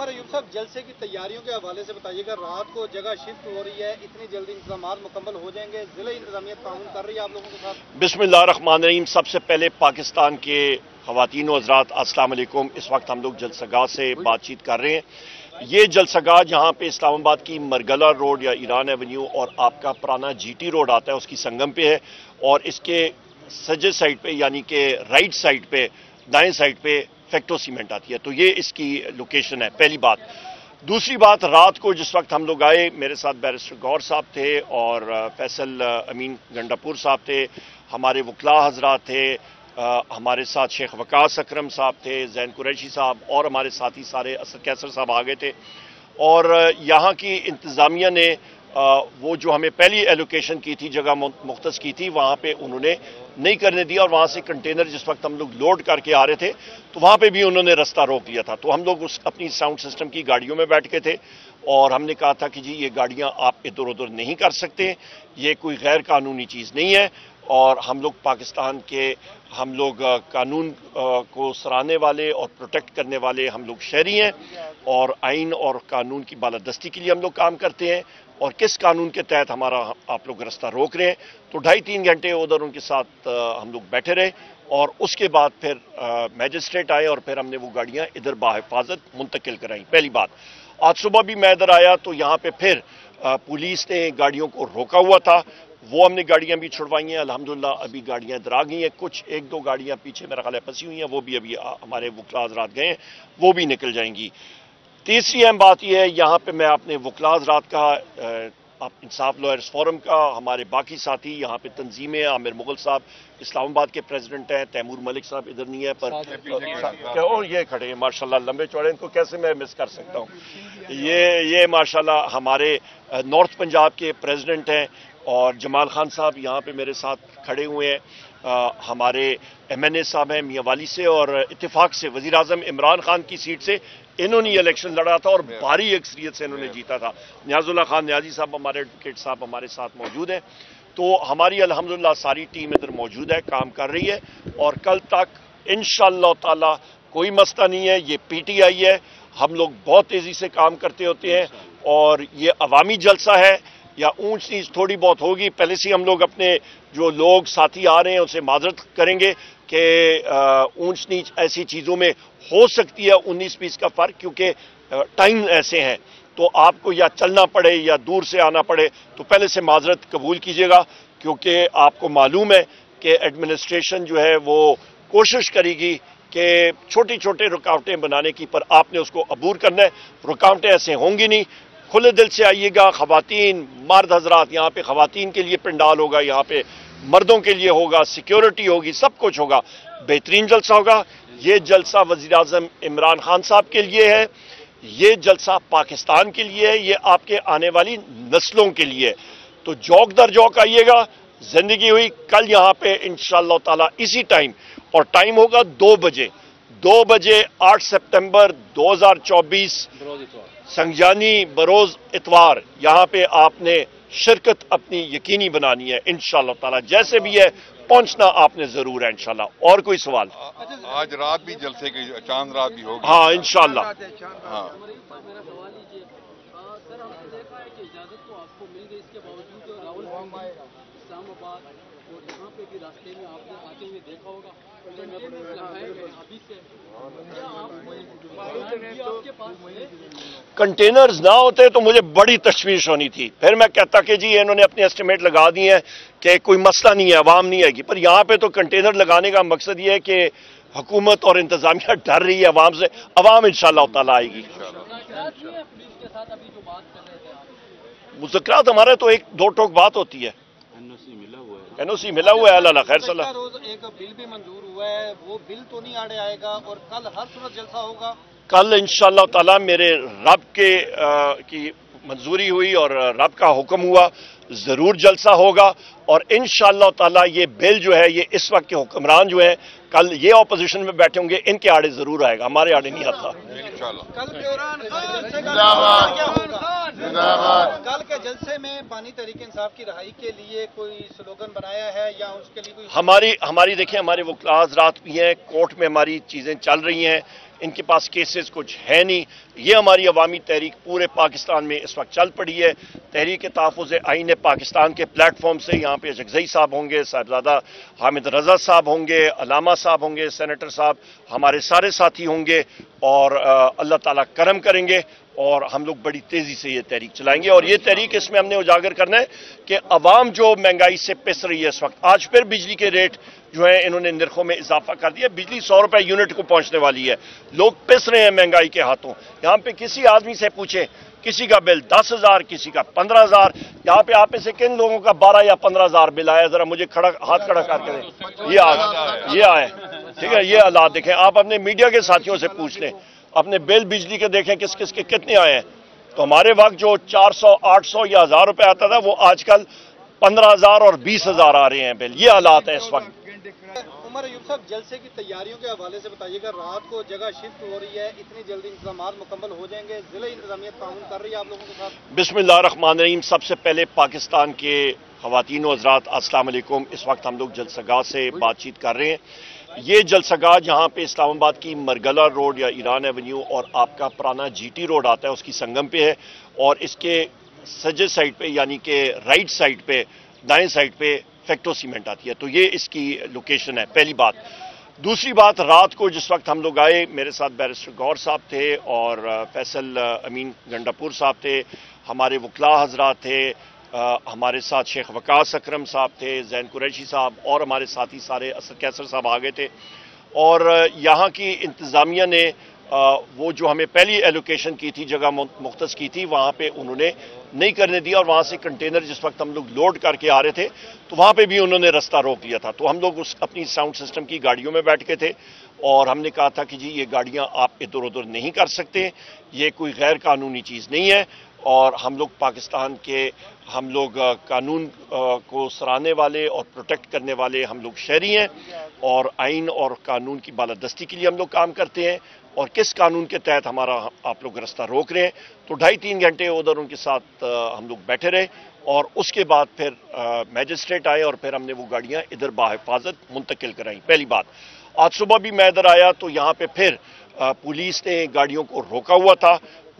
عمر ایوب صاحب، جلسے کی تیاریوں کے حوالے سے بتائیے گا، رات کو جگہ شفٹ ہو رہی ہے، اتنی جلدی انتظامات مکمل ہو جائیں گے، ضلع انتظامیہ تعاون کر رہی ہے آپ لوگوں کے ساتھ؟ بسم اللہ الرحمن الرحیم۔ سب سے پہلے پاکستان کے خواتین و حضرات، السلام علیکم۔ اس وقت ہم لوگ جلسہ گاہ سے بات چیت کر رہے ہیں۔ یہ جلسہ گاہ جہاں پہ اسلام آباد کی مرگلہ روڈ یا ایران ایونیو اور آپ کا پرانا جی ٹی روڈ آتا ہے، اس کی سنگم پہ ہے اور اس کے سجے سائڈ پہ یعنی کہ رائٹ سائڈ پہ، دائیں سائڈ پہ فیکٹو سیمنٹ آتی ہے، تو یہ اس کی لوکیشن ہے، پہلی بات. دوسری بات، رات کو جس وقت ہم لوگ آئے، میرے ساتھ بیرسٹر گور صاحب تھے اور فیصل امین گنڈاپور صاحب تھے، ہمارے وکلا حضرات تھے ہمارے ساتھ شیخ وکاس اکرم صاحب تھے، زین قریشی صاحب اور ہمارے ساتھی سارے اسد کیسر صاحب آگے تھے۔ اور یہاں کی انتظامیہ نے وہ جو ہمیں پہلی ایلوکیشن کی تھی، جگہ مختص کی تھی، وہاں پہ انہوں نے نہیں کرنے دیا اور وہاں سے کنٹینر جس وقت ہم لوگ لوڈ کر کے آ رہے تھے، تو وہاں پہ بھی انہوں نے رستہ روک لیا تھا۔ تو ہم لوگ اس اپنی ساؤنڈ سسٹم کی گاڑیوں میں بیٹھ کے تھے اور ہم نے کہا تھا کہ جی یہ گاڑیاں آپ ادھر ادھر نہیں کر سکتے، یہ کوئی غیر قانونی چیز نہیں ہے اور ہم لوگ پاکستان کے ہم لوگ قانون کو سرانے والے اور پروٹیکٹ کرنے والے ہم لوگ شہری ہیں اور آئین اور قانون کی بالادستی کے لیے ہم لوگ کام کرتے ہیں۔ اور کس قانون کے تحت ہمارا آپ لوگ رستہ روک رہے ہیں؟ تو ڈھائی تین گھنٹے ادھر ان کے ساتھ ہم لوگ بیٹھے رہے اور اس کے بعد پھر میجسٹریٹ آئے اور پھر ہم نے وہ گاڑیاں ادھر باحفاظت منتقل کرائیں پہلی بات، آج صبح بھی میں ادھر آیا تو یہاں پہ پھر پولیس نے گاڑیوں کو روکا ہوا تھا۔ وہ ہم نے گاڑیاں بھی چھڑوائی ہیں۔ الحمدللہ ابھی گاڑیاں ادھر آ گئی ہیں۔ کچھ ایک دو گاڑیاں پیچھے میرا خیال ہے پھنسی ہوئی ہیں۔ وہ بھی ابھی ہمارے وکلا حضرات گئے ہیں۔ وہ بھی نکل جائیں گی۔ تیسری اہم بات یہ ہے یہاں پہ میں اپنے وکلا حضرات کا انصاف لوئرز فورم کا ہمارے باقی ساتھی یہاں پہ تنظیمیں عامر مغل صاحب اسلام آباد کے پریزیڈنٹ ہیں تیمور ملک صاحب ادھر نہیں ہے پر یہ کھڑے ہیں ماشاء اللہ لمبے چوڑے ان کو کیسے میں مس کر سکتا ہوں؟ یہ یہ ماشاء اللہ ہمارے نارتھ پنجاب کے پریزیڈنٹ ہیں اور جمال خان صاحب یہاں پہ میرے ساتھ کھڑے ہوئے ہیں۔ ہمارے ایم این اے صاحب ہیں میاں والی سے اور اتفاق سے وزیر اعظم عمران خان کی سیٹ سے۔ انہوں نے الیکشن لڑا تھا اور بھاری اکثریت سے انہوں نے جیتا تھا۔ نیاز اللہ خان نیازی صاحب ہمارے ایڈوکیٹ صاحب ہمارے ساتھ موجود ہیں۔ تو ہماری الحمدللہ ساری ٹیم ادھر موجود ہے کام کر رہی ہے اور کل تک انشاءاللہ تعالی کوئی مسئلہ نہیں ہے یہ پی ٹی آئی ہے۔ ہم لوگ بہت تیزی سے کام کرتے ہوتے ہیں اور یہ عوامی جلسہ ہے۔ یا اونچ نیچ تھوڑی بہت ہوگی پہلے سے ہم لوگ اپنے جو لوگ ساتھی آ رہے ہیں اسے معذرت کریں گے۔ کہ اونچ نیچ ایسی چیزوں میں ہو سکتی ہے انیس بیس کا فرق کیونکہ ٹائم ایسے ہیں۔ تو آپ کو یا چلنا پڑے یا دور سے آنا پڑے، تو پہلے سے معذرت قبول کیجیے گا، کیونکہ آپ کو معلوم ہے کہ ایڈمنسٹریشن جو ہے وہ کوشش کرے گی کہ چھوٹی چھوٹے رکاوٹیں بنانے کی، پر آپ نے اس کو عبور کرنا ہے۔ رکاوٹیں ایسے ہوں گی نہیں۔ کھلے دل سے آئیے گا، خواتین، مرد حضرات، یہاں پہ خواتین کے لیے پنڈال ہوگا، یہاں پہ مردوں کے لیے ہوگا سیکیورٹی ہوگی، سب کچھ ہوگا۔ بہترین جلسہ ہوگا۔ یہ جلسہ وزیر اعظم عمران خان صاحب کے لیے ہے۔ یہ جلسہ پاکستان کے لیے ہے۔ یہ آپ کے آنے والی نسلوں کے لیے تو جوک در جوک آئیے گا۔ زندگی ہوئی، کل یہاں پہ انشاءاللہ تعالی اسی ٹائم اور ٹائم ہوگا دو بجے۔ دو بجے آٹھ سپٹمبر دو ہزار چوبیس سنگجانی بروز اتوار یہاں پہ آپ نے شرکت اپنی یقینی بنانی ہے انشاءاللہ تعالی۔ جیسے بھی ہے پہنچنا آپ نے ضرور ہے انشاءاللہ۔ اور کوئی سوال؟ آج رات بھی جلسے کی چاند رات بھی ہوگی۔ ہاں انشاءاللہ۔ ہاں میرا سوال لیجیے سر ہم نے دیکھا ہے کہ اجازت تو آپ کو مل گئی اس کے باوجود راہل گاندھی اسلام آباد اور جہاں پہ بھی راستے میں آپ نے آتے ہوئے دیکھا ہوگا کنٹینرز نہ ہوتے تو مجھے بڑی تشویش ہونی تھی پھر میں کہتا کہ جی انہوں نے اپنے اسٹیمیٹ لگا دیے ہیں کہ کوئی مسئلہ نہیں ہے عوام نہیں آئے گی پر یہاں پہ تو کنٹینر لگانے کا مقصد یہ ہے کہ حکومت اور انتظامیہ ڈر رہی ہے عوام سے عوام انشاءاللہ تعالی آئے گی مذکرات ہمارا تو ایک دو ٹوک بات ہوتی ہے۔ این او سی ملا ہوا ہے اللہ اللہ خیر صلی اللہ روز ایک بل بھی منظور ہوا ہے وہ بل تو نہیں آڑے آئے گا اور کل ہر صورت جلسہ ہوگا۔ کل انشاءاللہ تعالی میرے رب کے کی منظوری ہوئی اور رب کا حکم ہوا ضرور جلسہ ہوگا۔ اور انشاءاللہ تعالی یہ بل جو ہے یہ اس وقت کے حکمران جو ہیں کل یہ اپوزیشن میں بیٹھے ہوں گے ان کے آڑے ضرور آئے گا ہمارے آڑے نہیں آتا۔ کل کے جلسے میں تحریک انصاف کی رہائی کے لیے کوئی سلوگن بنایا ہے یا اس کے لیے ہماری ہماری دیکھیں ہمارے وہ کلاس رات بھی ہیں کورٹ میں ہماری چیزیں چل رہی ہیں ان کے پاس کیسز کچھ ہے نہیں۔ یہ ہماری عوامی تحریک پورے پاکستان میں اس وقت چل پڑی ہے۔ تحریک تحفظ آئین پاکستان کے پلیٹ فارم سے یہاں پہ جگزئی صاحب ہوں گے صاحبزادہ حامد رضا صاحب ہوں گے علامہ صاحب ہوں گے، سینیٹر صاحب ہمارے سارے ساتھی ہوں گے اور اللہ تعالیٰ کرم کریں گے اور ہم لوگ بڑی تیزی سے یہ تحریک چلائیں گے اور یہ تحریک اس میں ہم نے اجاگر کرنا ہے کہ عوام جو مہنگائی سے پس رہی ہے اس وقت، آج پھر بجلی کے ریٹ جو ہیں انہوں نے نرخوں میں اضافہ کر دیا، بجلی سو روپے یونٹ کو پہنچنے والی ہے۔ لوگ پس رہے ہیں مہنگائی کے ہاتھوں۔ یہاں پہ کسی آدمی سے پوچھیں کسی کا بل دس ہزار، کسی کا پندرہ ہزار۔ یہاں پہ آپ سے کن لوگوں کا بارہ یا پندرہ ہزار بل آیا؟ ذرا مجھے ہاتھ کھڑا کر کے دیں۔ یہ آئے یہ آئے۔ ٹھیک ہے، یہ حالات دیکھیں۔ آپ اپنے میڈیا کے ساتھیوں سے پوچھ لیں۔ اپنے بل بجلی کے دیکھیں، کس کس کے کتنے آئے ہیں۔ تو ہمارے وقت جو چار سو، آٹھ سو یا ہزار روپے آتا تھا، وہ آج کل پندرہ ہزار اور بیس ہزار آ رہے ہیں بل۔ یہ حالات ہیں اس وقت۔ عمر ایوب صاحب جلسے کی تیاریوں کے حوالے سے بتائیے گا رات کو جگہ شفٹ ہو رہی ہے اتنی جلدی انتظامات مکمل ہو جائیں گے ضلع انتظامیہ تعاون کر رہی ہے آپ لوگوں کے ساتھ؟ بسم اللہ الرحمن الرحیم۔ سب سے پہلے پاکستان کے خواتین و حضرات السلام علیکم۔ اس وقت ہم لوگ جلسہ گاہ سے بات چیت کر رہے ہیں۔ یہ جلسہ گاہ جہاں پہ اسلام آباد کی مرگلہ روڈ یا ایران ایونیو اور آپ کا پرانا جی ٹی روڈ آتا ہے اس کی سنگم پہ ہے اور اس کے سجے سائٹ پہ یعنی کہ رائٹ سائٹ پہ دائیں سائٹ پہ فیکٹو سیمنٹ آتی ہے، تو یہ اس کی لوکیشن ہے، پہلی بات۔ دوسری بات، رات کو جس وقت ہم لوگ آئے، میرے ساتھ بیرسٹر گور صاحب تھے اور فیصل امین گنڈاپور صاحب تھے، ہمارے وکلا حضرات تھے ہمارے ساتھ شیخ وکاس اکرم صاحب تھے، زین قریشی صاحب اور ہمارے ساتھی سارے اسد کیسر صاحب آگئے تھے۔ اور یہاں کی انتظامیہ نے وہ جو ہمیں پہلی ایلوکیشن کی تھی، جگہ مختص کی تھی، وہاں پہ انہوں نے نہیں کرنے دیا اور وہاں سے کنٹینر جس وقت ہم لوگ لوڈ کر کے آ رہے تھے، تو وہاں پہ بھی انہوں نے رستہ روک لیا تھا۔ تو ہم لوگ اس، اپنی ساؤنڈ سسٹم کی گاڑیوں میں بیٹھ کے تھے اور ہم نے کہا تھا کہ جی یہ گاڑیاں آپ ادھر ادھر نہیں کر سکتے، یہ کوئی غیر قانونی چیز نہیں ہے اور ہم لوگ پاکستان کے ہم لوگ قانون کو سرانے والے اور پروٹیکٹ کرنے والے ہم لوگ شہری ہیں اور آئین اور قانون کی بالادستی کے لیے ہم لوگ کام کرتے ہیں۔ اور کس قانون کے تحت ہمارا آپ لوگ رستہ روک رہے ہیں، تو ڈھائی تین گھنٹے ادھر ان کے ساتھ ہم لوگ بیٹھے رہے اور اس کے بعد پھر میجسٹریٹ آئے اور پھر ہم نے وہ گاڑیاں ادھر باحفاظت منتقل کرائیں پہلی بات، آج صبح بھی میں ادھر آیا تو یہاں پہ پھر پولیس نے گاڑیوں کو روکا ہوا تھا۔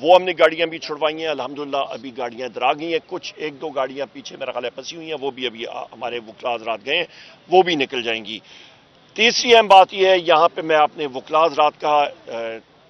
وہ ہم نے گاڑیاں بھی چھڑوائی ہیں، الحمدللہ ابھی گاڑیاں ادھر آ گئی ہیں۔ کچھ ایک دو گاڑیاں پیچھے میرا خیال ہے پھنسی ہوئی ہیں، وہ بھی ابھی ہمارے وکلا حضرات گئے ہیں، وہ بھی نکل جائیں گی۔ تیسری اہم بات یہ ہے یہاں پہ میں اپنے وکلاز رات کا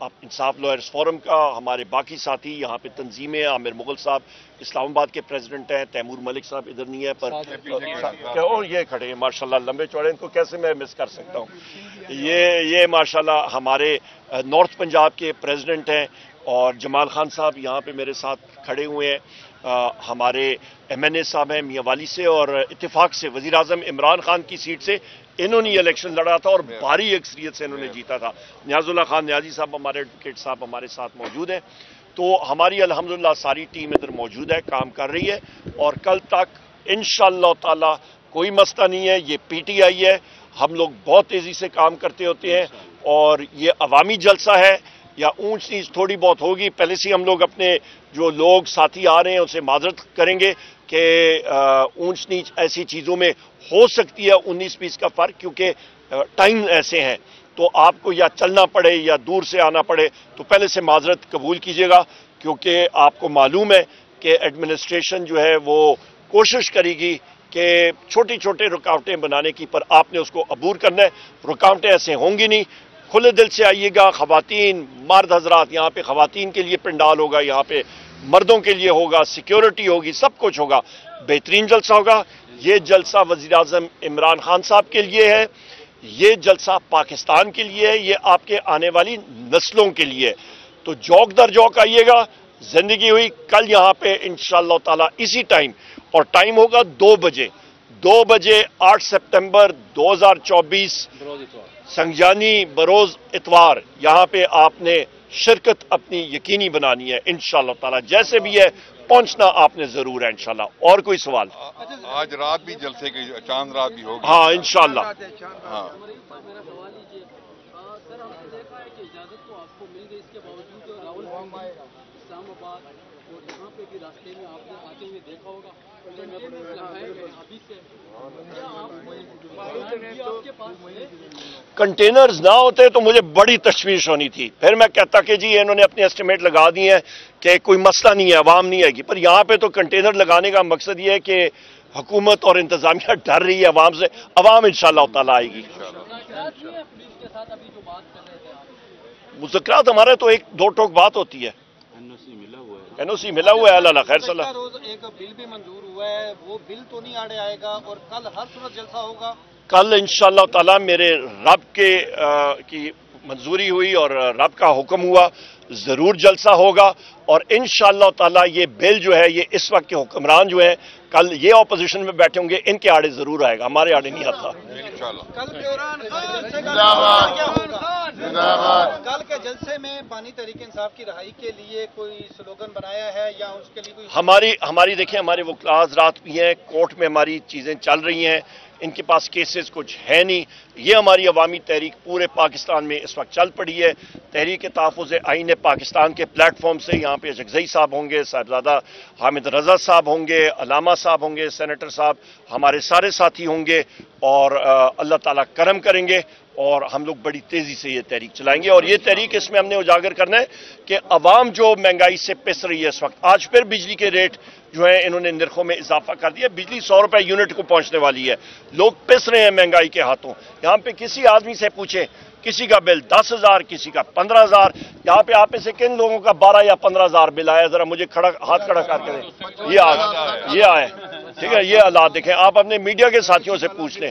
انصاف لوئرس فورم کا ہمارے باقی ساتھی یہاں پہ تنظیمیں عامر مغل صاحب اسلام آباد کے پریزیڈنٹ ہیں تیمور ملک صاحب ادھر نہیں ہے پر یہ کھڑے ہیں ماشاءاللہ لمبے چوڑے ان کو کیسے میں مس کر سکتا ہوں؟ یہ ماشاءاللہ ہمارے نارتھ پنجاب کے پریزیڈنٹ ہیں اور جمال خان صاحب یہاں پہ میرے ساتھ کھڑے ہوئے ہیں۔ ہمارے ایم این اے صاحب ہیں میاں والی سے اور اتفاق سے وزیر اعظم عمران خان کی سیٹ سے انہوں نے الیکشن لڑا تھا اور بھاری اکثریت سے انہوں نے جیتا تھا۔ نیاز اللہ خان، نیازی صاحب، ہمارے ایڈوکیٹ صاحب ہمارے ساتھ موجود ہیں۔ تو ہماری الحمدللہ ساری ٹیم ادھر موجود ہے، کام کر رہی ہے اور کل تک انشاءاللہ تعالی کوئی مسئلہ نہیں ہے، یہ پی ٹی آئی ہے۔ ہم لوگ بہت تیزی سے کام کرتے ہوتے ہیں اور یہ عوامی جلسہ ہے۔ یا اونچ نیچ تھوڑی بہت ہوگی، پہلے سے ہم لوگ اپنے جو لوگ ساتھی آ رہے ہیں، ان سے معذرت کریں گے کہ اونچ نیچ ایسی چیزوں میں ہو سکتی ہے، انیس بیس کا فرق، کیونکہ ٹائم ایسے ہیں۔ تو آپ کو یا چلنا پڑے یا دور سے آنا پڑے، تو پہلے سے معذرت قبول کیجیے گا، کیونکہ آپ کو معلوم ہے کہ ایڈمنسٹریشن جو ہے وہ کوشش کرے گی کہ چھوٹی چھوٹے رکاوٹیں بنانے کی، پر آپ نے اس کو عبور کرنا ہے۔ رکاوٹیں ایسے ہوں گی نہیں کھلے دل سے آئیے گا، خواتین، مرد حضرات یہاں پہ خواتین کے لیے پنڈال ہوگا، یہاں پہ مردوں کے لیے ہوگا سیکیورٹی ہوگی، سب کچھ ہوگا۔ بہترین جلسہ ہوگا۔ یہ جلسہ وزیراعظم عمران خان صاحب کے لیے ہے۔ یہ جلسہ پاکستان کے لیے ہے، یہ آپ کے آنے والی نسلوں کے لیے۔ تو جوک در جوک آئیے گا۔ زندگی ہوئی، کل یہاں پہ انشاءاللہ تعالی اسی ٹائم۔ اور ٹائم ہوگا دو بجے۔ دو بجے آٹھ سپٹمبر دوزار چوبیس سنگجانی بروز اتوار یہاں پہ آپ نے شرکت اپنی یقینی بنانی ہے انشاءاللہ تعالی۔ جیسے بھی ہے پہنچنا آپ نے ضرور ہے انشاءاللہ۔ اور کوئی سوال؟ آج رات بھی جلسے کے چاند رات بھی ہوگی۔ ہاں انشاءاللہ۔ ہاں۔ سر ہم نے دیکھا ہے کہ اجازت تو آپ کو مل گئی اس کے باوجود راول اسلام آباد اور پہ بھی راستے میں آپ نے آتے ہوئے دیکھا ہوگا۔ ہاں، کنٹینرز نہ ہوتے تو مجھے بڑی تشویش ہونی تھی۔ پھر میں کہتا کہ جی انہوں نے اپنے اسٹیمیٹ لگا دیے ہیں کہ کوئی مسئلہ نہیں ہے عوام نہیں آئے گی۔ پر یہاں پہ تو کنٹینر لگانے کا مقصد یہ ہے کہ حکومت اور انتظامیہ ڈر رہی ہے عوام سے۔ عوام انشاءاللہ تعالیٰ آئے گی۔ مذکرات ہمارے تو ایک دو ٹوک بات ہوتی ہے۔ این او سی ملا ہوا ہے اللہ اللہ خیر صلی اللہ ایک بل بھی منظور ہوا ہے وہ بل تو نہیں آڑے آئے گا اور کل ہر صورت جلسہ ہوگا۔ کل انشاءاللہ تعالی میرے رب کے کی منظوری ہوئی اور رب کا حکم ہوا ضرور جلسہ ہوگا اور انشاءاللہ تعالی یہ بل جو ہے یہ اس وقت کے حکمران جو ہیں کل یہ اپوزیشن میں بیٹھے ہوں گے ان کے آڑے ضرور آئے گا ہمارے آڑے نہیں آتا۔ انشاءاللہ کل پیوران خان ہاں، جلسے میں بانی تحریک انصاف کی رہائی کے لیے کوئی سلوگن بنایا ہے یا اس کے لیے ہماری ہماری دیکھیں، ہمارے وہ کلاس رات بھی ہیں، کورٹ میں ہماری چیزیں چل رہی ہیں، ان کے پاس کیسز کچھ ہے نہیں۔ یہ ہماری عوامی تحریک پورے پاکستان میں اس وقت چل پڑی ہے۔ تحریک تحفظ آئین پاکستان کے پلیٹ فارم سے یہاں پہ جگزئی صاحب ہوں گے صاحبزادہ حامد رضا صاحب ہوں گے، علامہ صاحب ہوں گے سینیٹر صاحب، ہمارے سارے ساتھی ہوں گے اور اللہ تعالیٰ کرم کریں گے۔ اور ہم لوگ بڑی تیزی سے یہ تحریک چلائیں گے اور یہ تحریک اس میں ہم نے اجاگر کرنا ہے کہ عوام جو مہنگائی سے پس رہی ہے اس وقت، آج پھر بجلی کے ریٹ جو ہیں انہوں نے نرخوں میں اضافہ کر دیا، بجلی سو روپے یونٹ کو پہنچنے والی ہے۔ لوگ پس رہے ہیں مہنگائی کے ہاتھوں۔ یہاں پہ کسی آدمی سے پوچھیں، کسی کا بل دس ہزار، کسی کا پندرہ ہزار، یہاں پہ آپ سے کن لوگوں کا بارہ یا پندرہ ہزار بل آیا؟ ذرا مجھے کھڑا، ہاتھ کھڑا کر کے آئے یہ آئے، ٹھیک ہے، یہ آلات دیکھیں۔ آپ اپنے میڈیا کے ساتھیوں سے پوچھ لیں۔